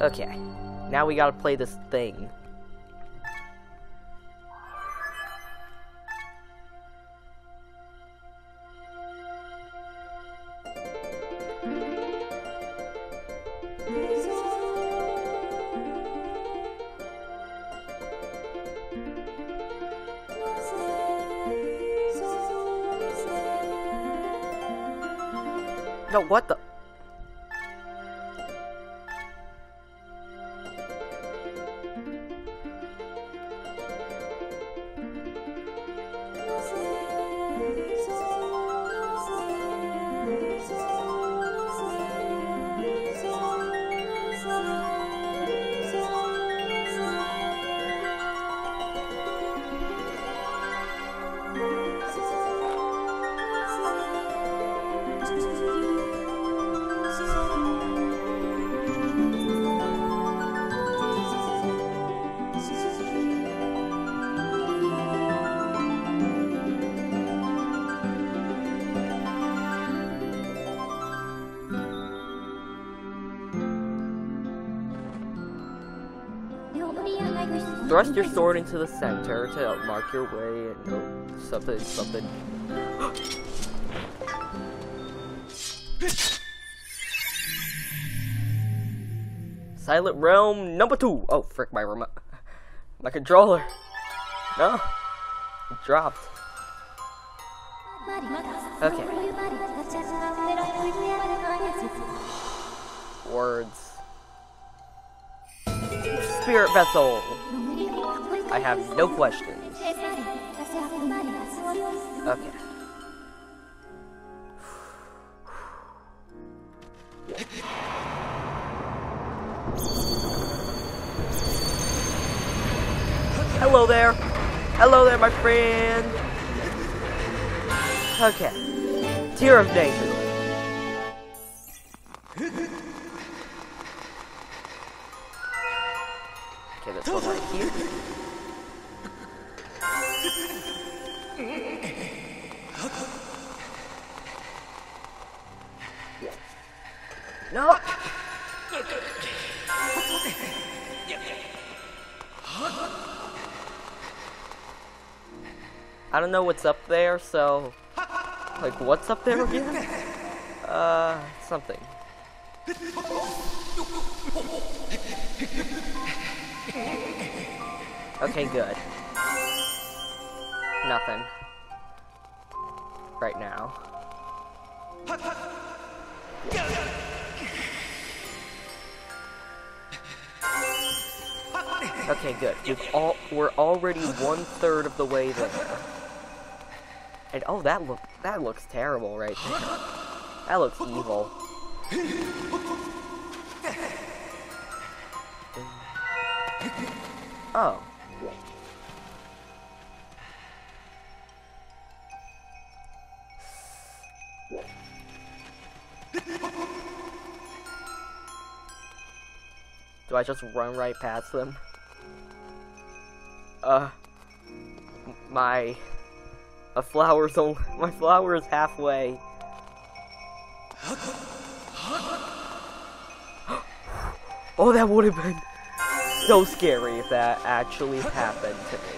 Okay. Now we gotta play this thing. No, what the? Thrust your sword into the center to mark your way and oh, something, something. Silent Realm number two. Oh, frick, my remote. My controller. No. It dropped. Okay. Words. Spirit Vessel. I have no questions. Okay. Hello there. Hello there, my friend. Okay. Tear of Nature. Know what's up there, so... Like, what's up there again? Uh, something. Okay, good. Nothing. Right now. Okay, good. We've all we're already one third of the way there. And oh, that look that looks terrible right there. That looks evil. Oh. Do I just run right past them? Uh, my, a flower's on, my flower is halfway. Oh, that would have been so scary if that actually happened to me.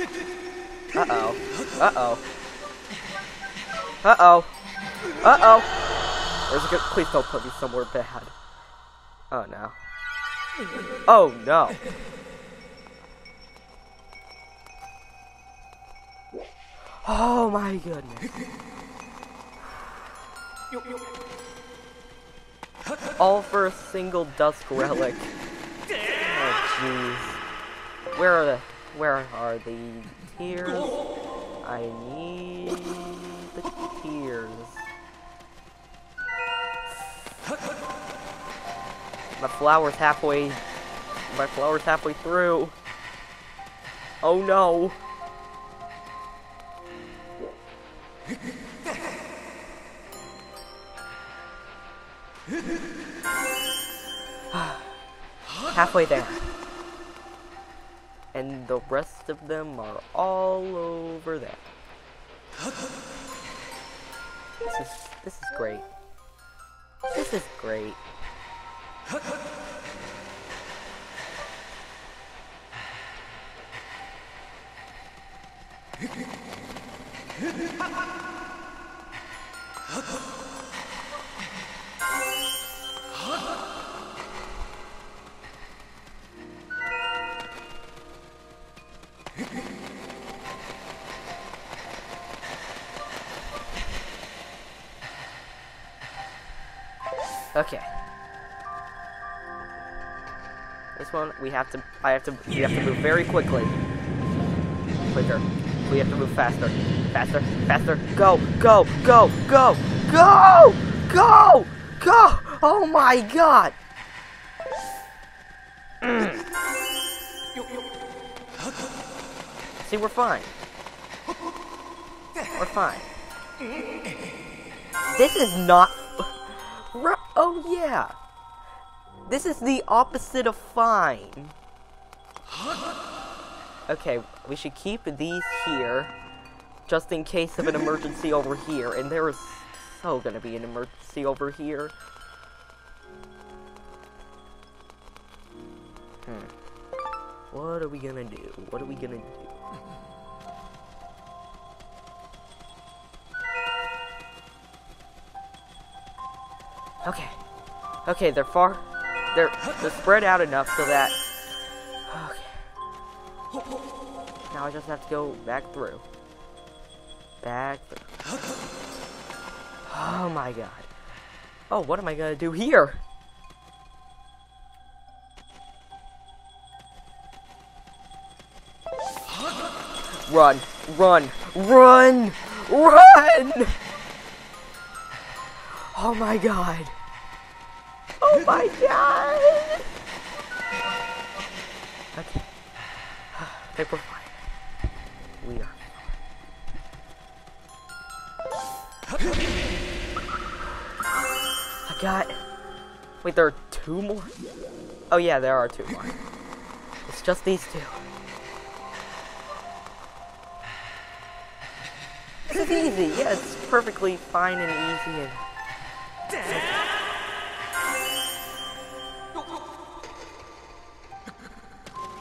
Uh-oh. Uh-oh. Uh-oh. Uh-oh. There's a please don't put me somewhere bad. Oh no. Oh no. Oh my goodness. All for a single dusk relic. Oh jeez. Where are the where are the tears? I need the tears. My flower's halfway. My flower's halfway through. Oh no. Halfway there. Rest of them are all over there. This is this is great. This is great. Okay. This one we have to I have to we have to move very quickly. Quicker. We have to move faster. Faster, faster. Go, go, go, go, go! Go! Go! Oh my god! Mm. See, we're fine. We're fine. This is not Oh, yeah. This is the opposite of fine. Okay, we should keep these here, just in case of an emergency over here. And there is so gonna be an emergency over here. Hmm. What are we gonna do? What are we gonna do? Okay. Okay, they're far. They're they're spread out enough so that. Okay. Now I just have to go back through. Back through. Oh my god. Oh, what am I gonna do here? Run, run, run, run! Oh my god. Oh my god. Okay. Okay, we're fine. We are I got... Wait, there are two more? Oh yeah, there are two more. It's just these two. This is easy. Yeah, it's perfectly fine and easy and...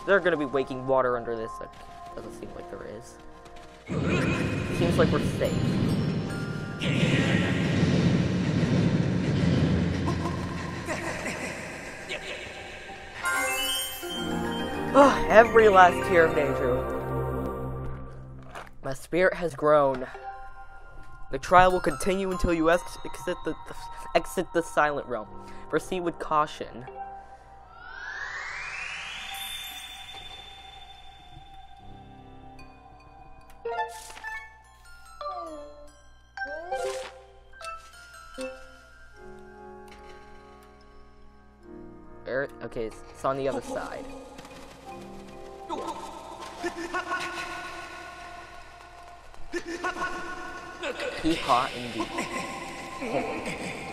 They're gonna be waking water under this. Like, doesn't seem like there is. Seems like we're safe. Oh, every last tear of danger. My spirit has grown. The trial will continue until you ex exit the, the exit the silent realm. Proceed with caution. Er, okay, it's on the other side. He hot indeed.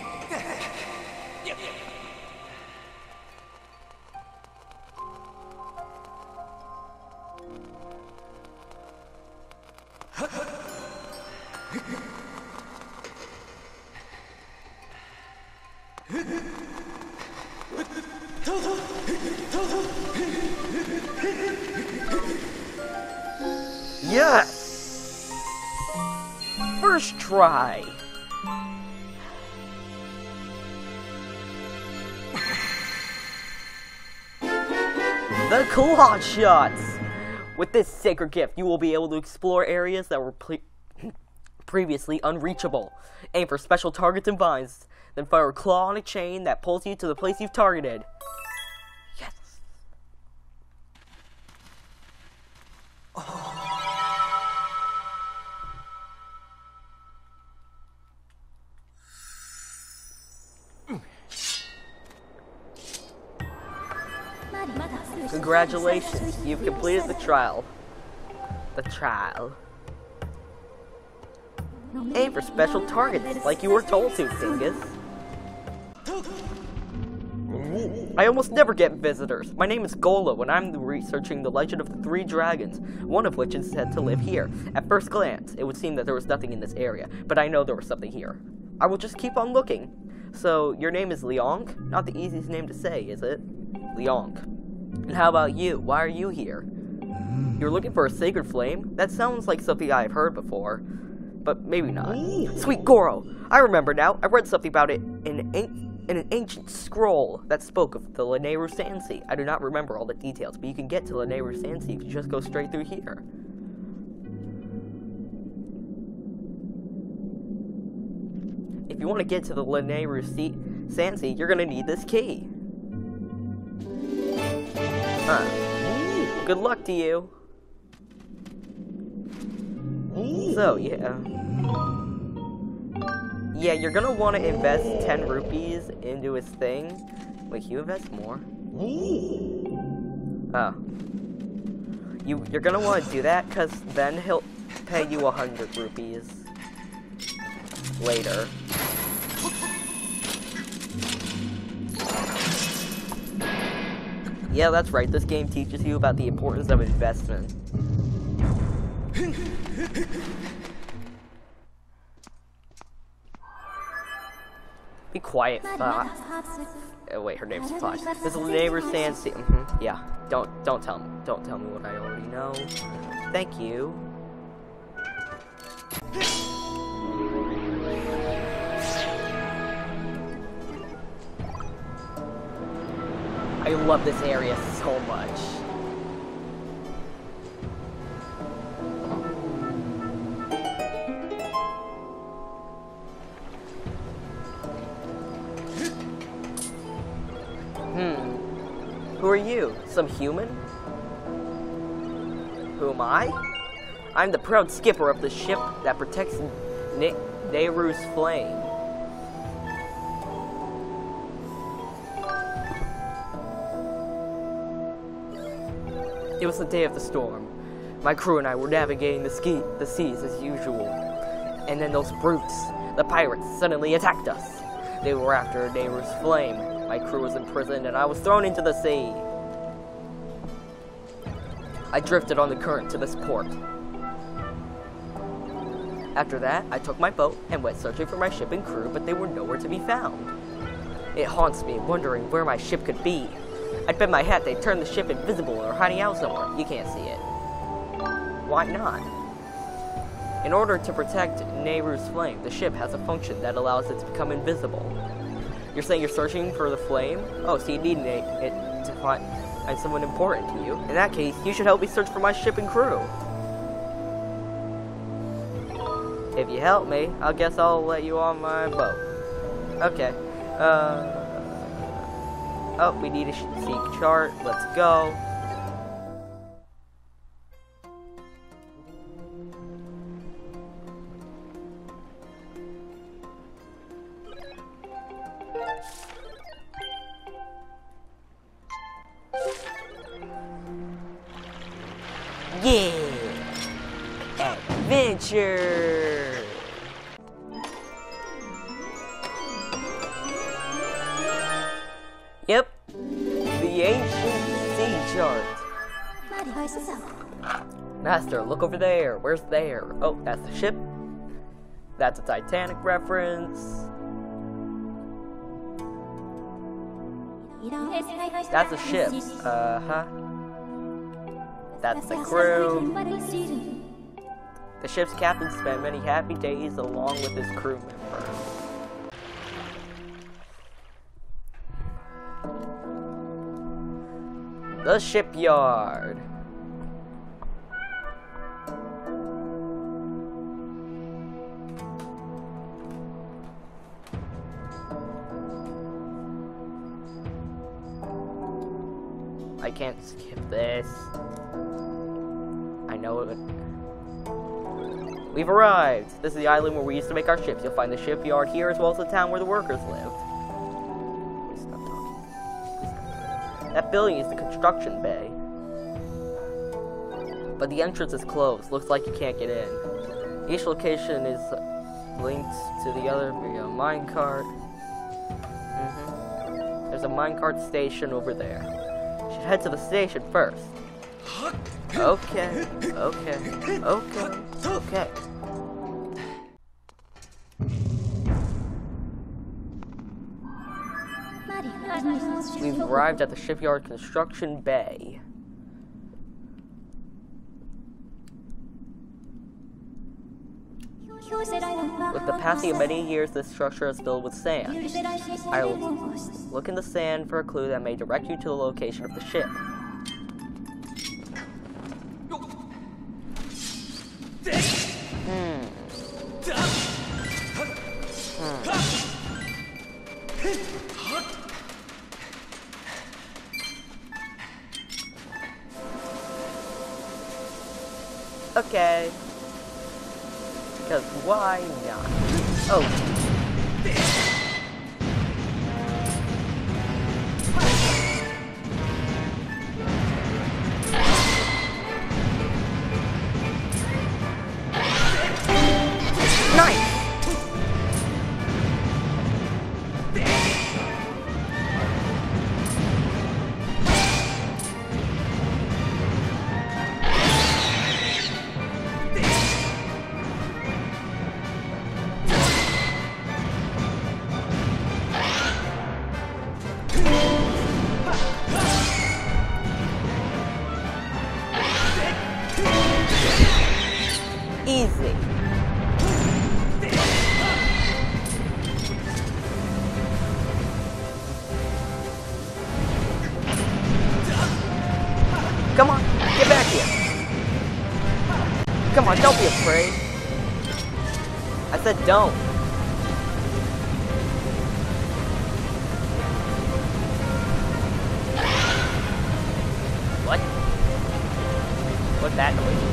Try! the Claw Shots! With this sacred gift, you will be able to explore areas that were previously unreachable. Aim for special targets and vines, then fire a claw on a chain that pulls you to the place you've targeted. Congratulations, you've completed the trial. The trial. Aim for special targets, like you were told to, Dingus. I almost never get visitors. My name is Golo, and I'm researching the legend of the three dragons, one of which is said to live here. At first glance, it would seem that there was nothing in this area, but I know there was something here. I will just keep on looking. So, your name is Leong? Not the easiest name to say, is it? Leong. And how about you? Why are you here? You're looking for a sacred flame? That sounds like something I've heard before. But maybe not. Sweet Goro! I remember now. I read something about it in, an, in an ancient scroll that spoke of the Lanayru Sandsea. I do not remember all the details, but you can get to Lanayru Sandsea if you just go straight through here. If you want to get to the Lanayru Sandsea, you're going to need this key. Huh. Good luck to you. So, yeah. Yeah, you're gonna want to invest 10 rupees into his thing. Wait, you invest more? Oh. You, you're gonna want to do that, because then he'll pay you 100 rupees. Later. Yeah, that's right. This game teaches you about the importance of investment. Be quiet, Fa. Oh, wait, her name's Fa. This is Lanayru Sandsea. Mm -hmm. Yeah. Don't don't tell me. Don't tell me what I already know. Thank you. I love this area so much. Hmm. Who are you? Some human? Who am I? I'm the proud skipper of the ship that protects ne Nayru's flame. It was the day of the storm. My crew and I were navigating the, ski the seas as usual. And then those brutes, the pirates, suddenly attacked us. They were after Nayru's flame. My crew was imprisoned and I was thrown into the sea. I drifted on the current to this port. After that, I took my boat and went searching for my ship and crew, but they were nowhere to be found. It haunts me, wondering where my ship could be. I'd bet my hat they turned the ship invisible or hiding out somewhere. You can't see it. Why not? In order to protect Nayru's flame, the ship has a function that allows it to become invisible. You're saying you're searching for the flame? Oh, so you need it to find, someone important to you. In that case, you should help me search for my ship and crew. If you help me, I guess I'll let you on my boat. Okay. Uh... Oh, we need a seek chart. Let's go. Yeah! Adventure! Master, look over there. Where's there? Oh, that's the ship. That's a Titanic reference. That's a ship. Uh-huh. That's the crew. The ship's captain spent many happy days along with his crew members. The shipyard. Can't skip this. I know it. We've arrived. This is the island where we used to make our ships. You'll find the shipyard here as well as the town where the workers lived. That building is the construction bay. But the entrance is closed. Looks like you can't get in. Each location is linked to the other via minecart. Mm-hmm. There's a minecart station over there. Should head to the station first. Okay, okay, okay, okay. We've arrived at the shipyard construction bay. With the passing of many years, this structure is filled with sand. I'll look in the sand for a clue that may direct you to the location of the ship. Hmm. hmm. hmm. hmm. Okay. Because why not? Oh. Don't. What? What that noise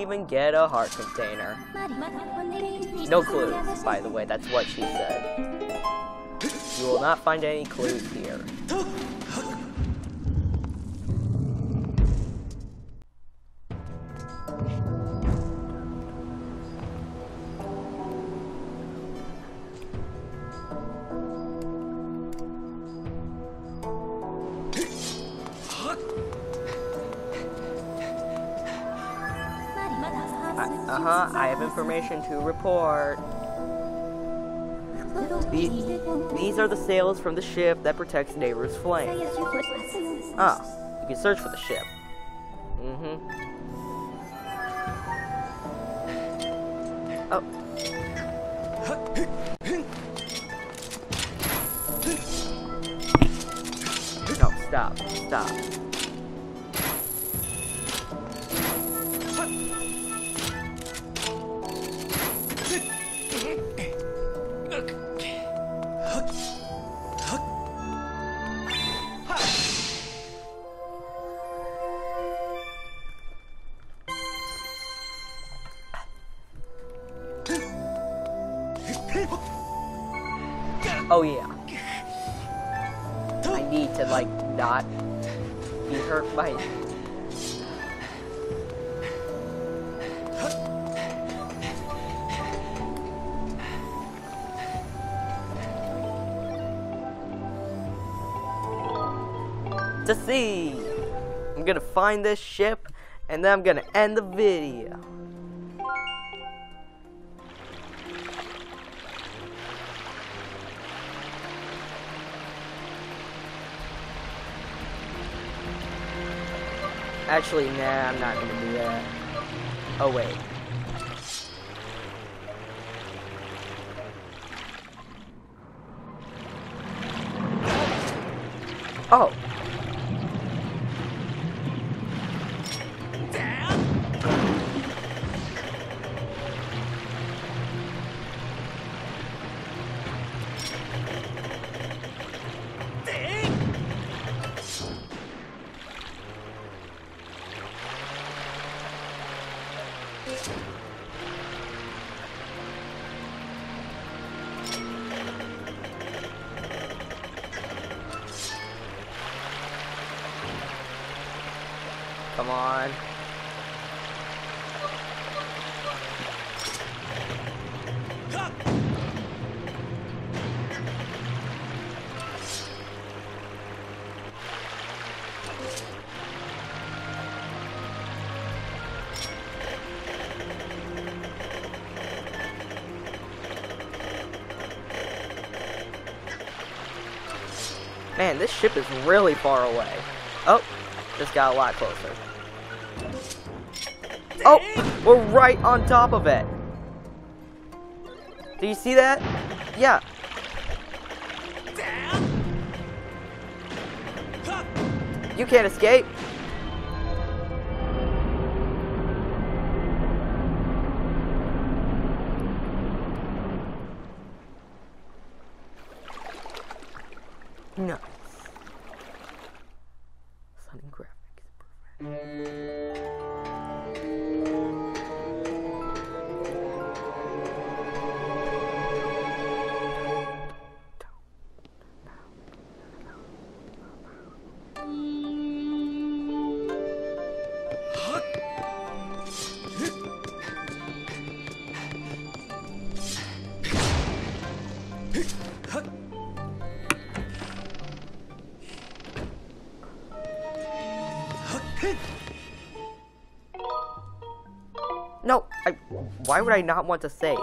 even get a heart container. No clues, by the way, that's what she said. You will not find any clues here. Uh huh, I have information to report. The- these are the sails from the ship that protects Nayru's flame. Ah, you can search for the ship. Mm-hmm. Oh. Oh yeah. I need to like not be hurt by it. to see. I'm gonna find this ship and then I'm gonna end the video. Actually, nah, I'm not gonna do that. Oh, wait. Oh. Come on. Man, this ship is really far away. Oh, just got a lot closer. Oh, we're right on top of it. Do you see that? Yeah. You can't escape. Why would I not want to save?